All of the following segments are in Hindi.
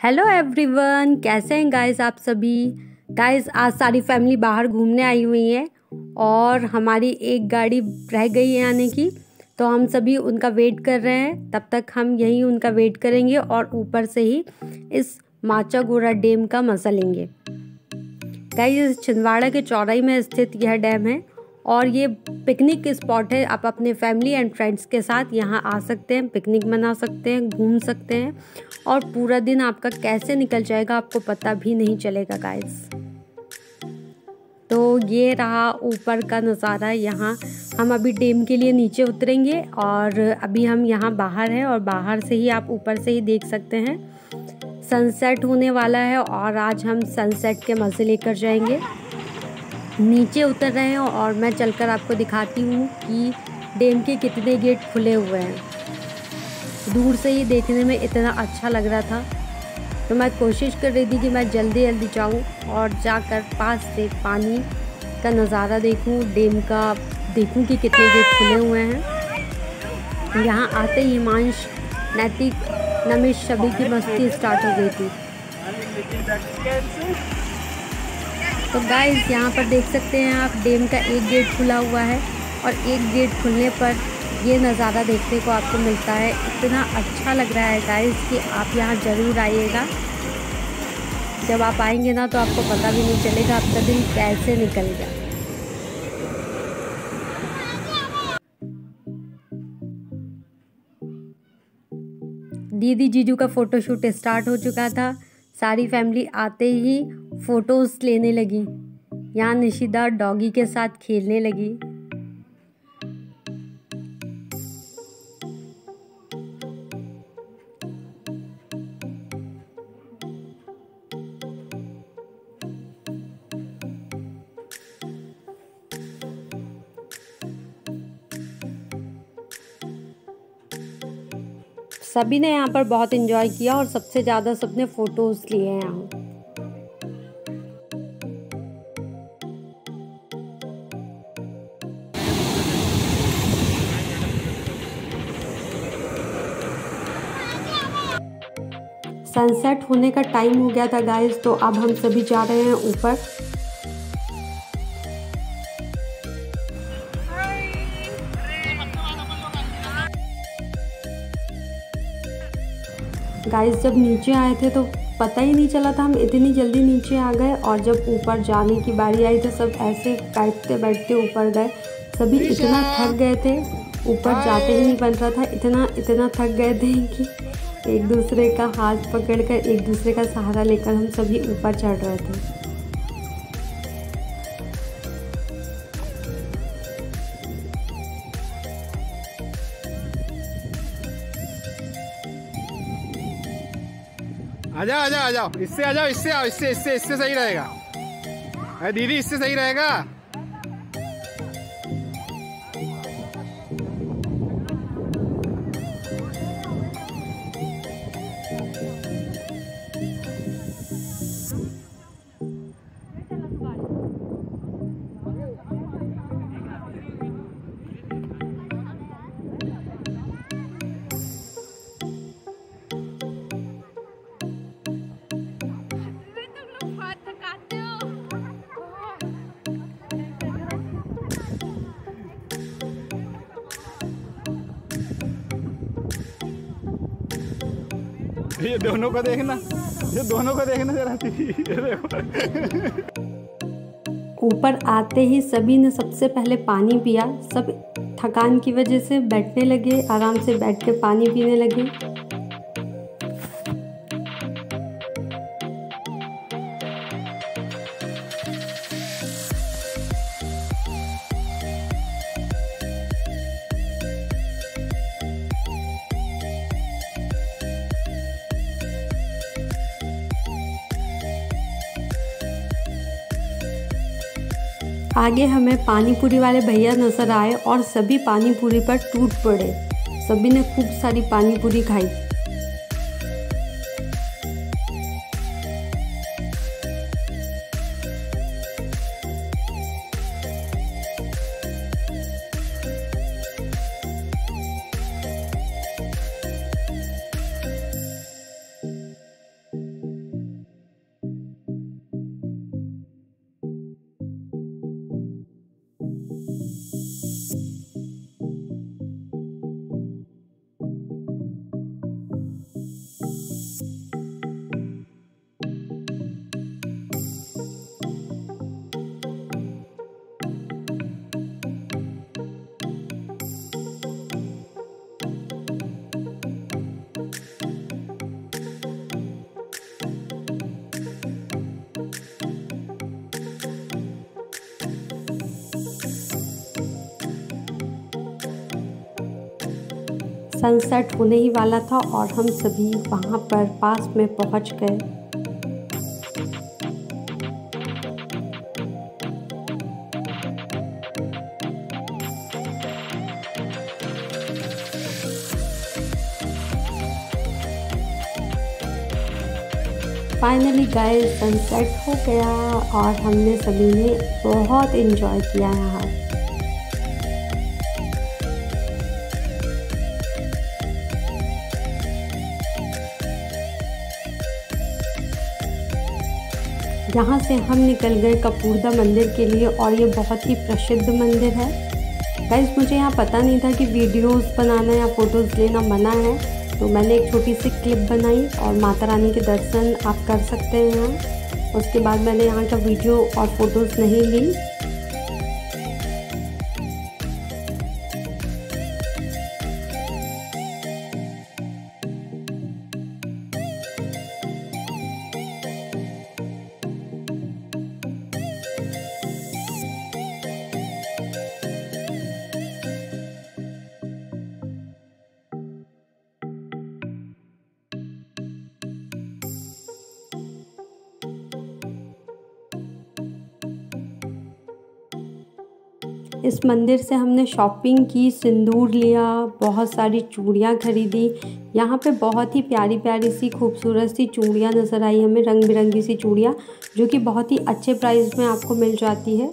हेलो एवरीवन कैसे हैं गाइस आप सभी? गाइस आज सारी फैमिली बाहर घूमने आई हुई है और हमारी एक गाड़ी रह गई है आने की। तो हम सभी उनका वेट कर रहे हैं। तब तक हम यहीं उनका वेट करेंगे और ऊपर से ही इस माचा गोरा डैम का मज़ा लेंगे। गाइस छिंदवाड़ा के चौराई में स्थित यह डैम है और ये पिकनिक स्पॉट है। आप अपने फैमिली एंड फ्रेंड्स के साथ यहाँ आ सकते हैं पिकनिक मना सकते हैं, घूम सकते हैं और पूरा दिन आपका कैसे निकल जाएगा आपको पता भी नहीं चलेगा गाइस तो ये रहा ऊपर का नज़ारा यहाँ। हम अभी डेम के लिए नीचे उतरेंगे और अभी हम यहाँ बाहर हैं और बाहर से ही आप ऊपर से ही देख सकते हैं। सनसेट होने वाला है और आज हम सनसेट के मज़े लेकर जाएँगे। नीचे उतर रहे हैं और मैं चलकर आपको दिखाती हूँ कि डैम के कितने गेट खुले हुए हैं। दूर से ही देखने में इतना अच्छा लग रहा था। तो मैं कोशिश कर रही थी कि मैं जल्दी जल्दी जाऊँ और जाकर पास से पानी का नज़ारा देखूँ, डैम का देखूँ कि कितने गेट खुले हुए हैं। यहाँ आते ही हिमांश नैतिक नमिश सभी की मस्ती स्टार्ट हो गई थी। तो गाइस यहाँ पर देख सकते हैं आप, डैम का एक गेट खुला हुआ है और एक गेट खुलने पर ये नज़ारा देखने को आपको मिलता है। इतना अच्छा लग रहा है गाइस कि आप यहाँ ज़रूर आइएगा। जब आप आएँगे ना तो आपको पता भी नहीं चलेगा आपका दिन कैसे निकल गया दीदी जीजू का फ़ोटोशूट स्टार्ट हो चुका था। सारी फैमिली आते ही फ़ोटोज़ लेने लगी। यहाँ निशिदा डॉगी के साथ खेलने लगी। सभी ने यहाँ पर बहुत इन्जॉय किया और सबसे ज़्यादा सबने फ़ोटोज़ लिए हैं यहाँ। सनसेट होने का टाइम हो गया था गाइस तो अब हम सभी जा रहे हैं ऊपर। गाइस जब नीचे आए थे तो पता ही नहीं चला था हम इतनी जल्दी नीचे आ गए और जब ऊपर जाने की बारी आई तो सब ऐसे बैठते बैठते ऊपर गए। सभी इतना थक गए थे। ऊपर जाते ही नहीं बन रहा था। इतना इतना थक गए थे कि एक दूसरे का हाथ पकड़कर एक दूसरे का सहारा लेकर हम सभी ऊपर चढ़ रहे थे। आ जाओ आ जाओ आ जाओ। इससे आ जाओ, इससे आओ, इससे इससे इससे सही रहेगा। अरे दीदी, इससे सही रहेगा। ये दोनों को देखना। ये दोनों को देखना जरा देखो। ऊपर आते ही सभी ने सबसे पहले पानी पिया। सब थकान की वजह से बैठने लगे, आराम से बैठ के पानी पीने लगे। आगे हमें पानी पूरी वाले भैया नज़र आए और सभी पानी पूरी पर टूट पड़े। सभी ने खूब सारी पानी पूरी खाई। सनसेट होने ही वाला था और हम सभी वहाँ पर पास में पहुँच गए। फाइनली गाय सनसेट हो गया और हमने सभी ने बहुत इन्जॉय किया यहाँ। यहाँ से हम निकल गए कपूरदा मंदिर के लिए और ये बहुत ही प्रसिद्ध मंदिर है। गाइज़ मुझे यहाँ पता नहीं था कि वीडियोस बनाना या फ़ोटोज़ लेना मना है। तो मैंने एक छोटी सी क्लिप बनाई और माता रानी के दर्शन आप कर सकते हैं। उसके बाद मैंने यहाँ का वीडियो और फ़ोटोज़ नहीं ली। इस मंदिर से हमने शॉपिंग की, सिंदूर लिया, बहुत सारी चूड़ियाँ खरीदी। यहाँ पे बहुत ही प्यारी प्यारी सी, खूबसूरत सी चूड़ियाँ नज़र आई हमें रंग बिरंगी सी चूड़ियाँ, जो कि बहुत ही अच्छे प्राइस में आपको मिल जाती है।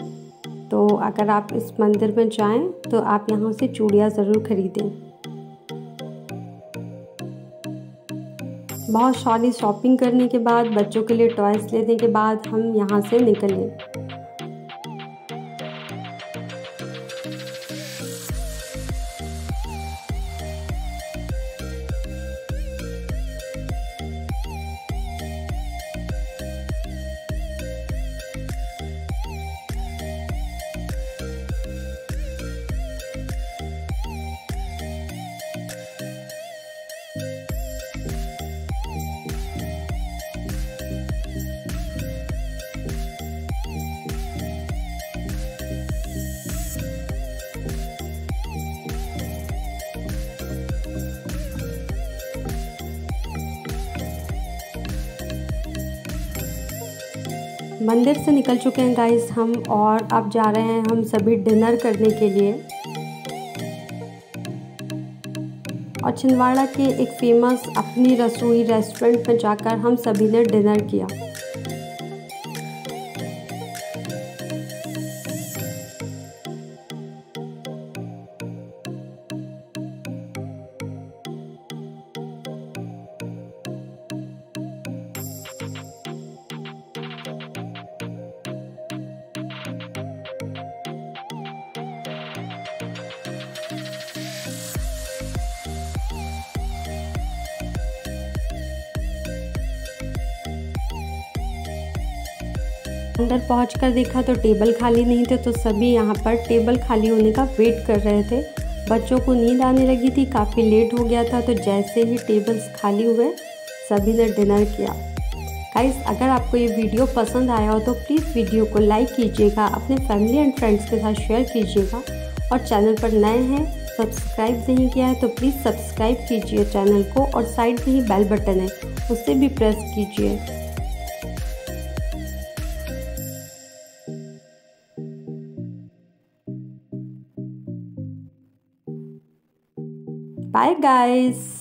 तो अगर आप इस मंदिर में जाएँ तो आप यहाँ से चूड़ियाँ ज़रूर ख़रीदें। बहुत सारी शॉपिंग करने के बाद, बच्चों के लिए टॉयज़ लेने के बाद हम यहाँ से निकले। मंदिर से निकल चुके हैं गाइस हम और अब जा रहे हैं हम सभी डिनर करने के लिए। और छिंदवाड़ा के एक फ़ेमस अपनी रसोई रेस्टोरेंट में जाकर हम सभी ने डिनर किया। अंदर पहुंचकर देखा तो टेबल खाली नहीं थे तो सभी यहाँ पर टेबल खाली होने का वेट कर रहे थे। बच्चों को नींद आने लगी थी, काफ़ी लेट हो गया था तो जैसे ही टेबल्स खाली हुए, सभी ने डिनर किया। गाइस, अगर आपको ये वीडियो पसंद आया हो तो प्लीज़ वीडियो को लाइक कीजिएगा, अपने फैमिली एंड फ्रेंड्स के साथ शेयर कीजिएगा। और चैनल पर नए हैं, सब्सक्राइब नहीं किया है तो प्लीज़ सब्सक्राइब कीजिए चैनल को, और साइड में ही बेल बटन है, उसे भी प्रेस कीजिए। Bye, guys.